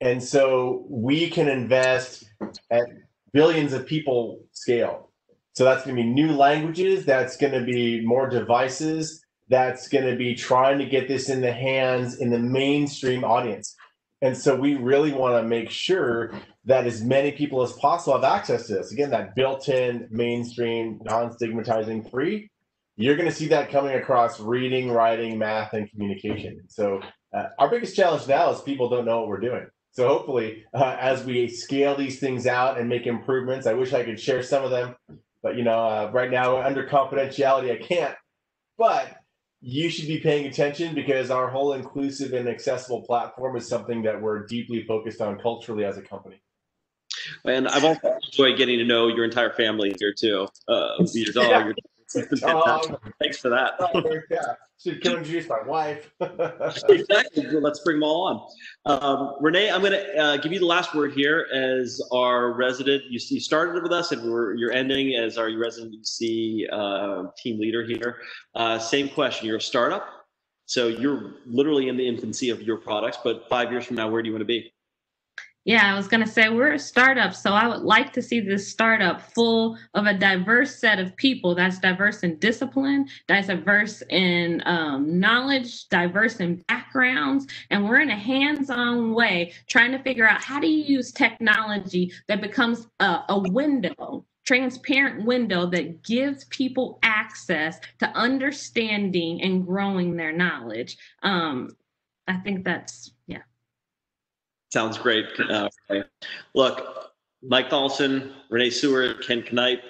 and so we can invest at billions of people scale. So that's going to be new languages. That's going to be more devices. That's going to be trying to get this in the hands in the mainstream audience. And so we really want to make sure that as many people as possible have access to this. Again, that built-in mainstream, non-stigmatizing free. You're going to see that coming across reading, writing, math, and communication. So uh, our biggest challenge now is people don't know what we're doing. So hopefully, uh, as we scale these things out and make improvements, I wish I could share some of them, but you know, uh, right now under confidentiality, I can't. But you should be paying attention because our whole inclusive and accessible platform is something that we're deeply focused on culturally as a company. And I've also enjoyed getting to know your entire family here too. Uh, your dog, Yeah. your fantastic. Thanks for that. Should come introduce my wife. exactly. Well, let's bring them all on. Um, Renee, I'm going to uh, give you the last word here as our resident. You, you started with us, and we're, you're ending as our resident uh, team leader here. Uh, same question. You're a startup, so you're literally in the infancy of your products. But five years from now, where do you want to be? Yeah, I was going to say we're a startup, so I would like to see this startup full of a diverse set of people that's diverse in discipline, that's diverse in um, knowledge, diverse in backgrounds, and we're in a hands on way trying to figure out how do you use technology that becomes a, a window. Transparent window that gives people access to understanding and growing their knowledge. Um, I think that's, yeah. Sounds great. Uh. Look, Mike Tholfsen, Renee Seward, Ken Knipe,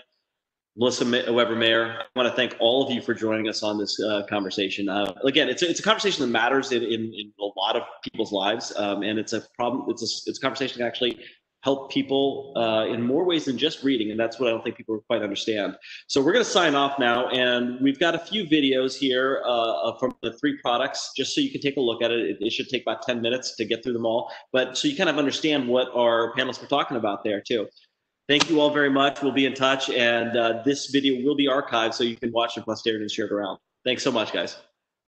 Melissa Weber Mayrer. I want to thank all of you for joining us on this uh, conversation. Uh, again, it's a, it's a conversation that matters in, in, in a lot of people's lives, um, and it's a problem. It's a it's a conversation that actually help people uh, in more ways than just reading, and that's what I don't think people quite understand. So we're going to sign off now, and we've got a few videos here uh, from the three products, just so you can take a look at it. it. It should take about 10 minutes to get through them all, but so you kind of understand what our panelists were talking about there too. Thank you all very much. We'll be in touch, and uh, this video will be archived so you can watch it posterity and share it around. Thanks so much, guys.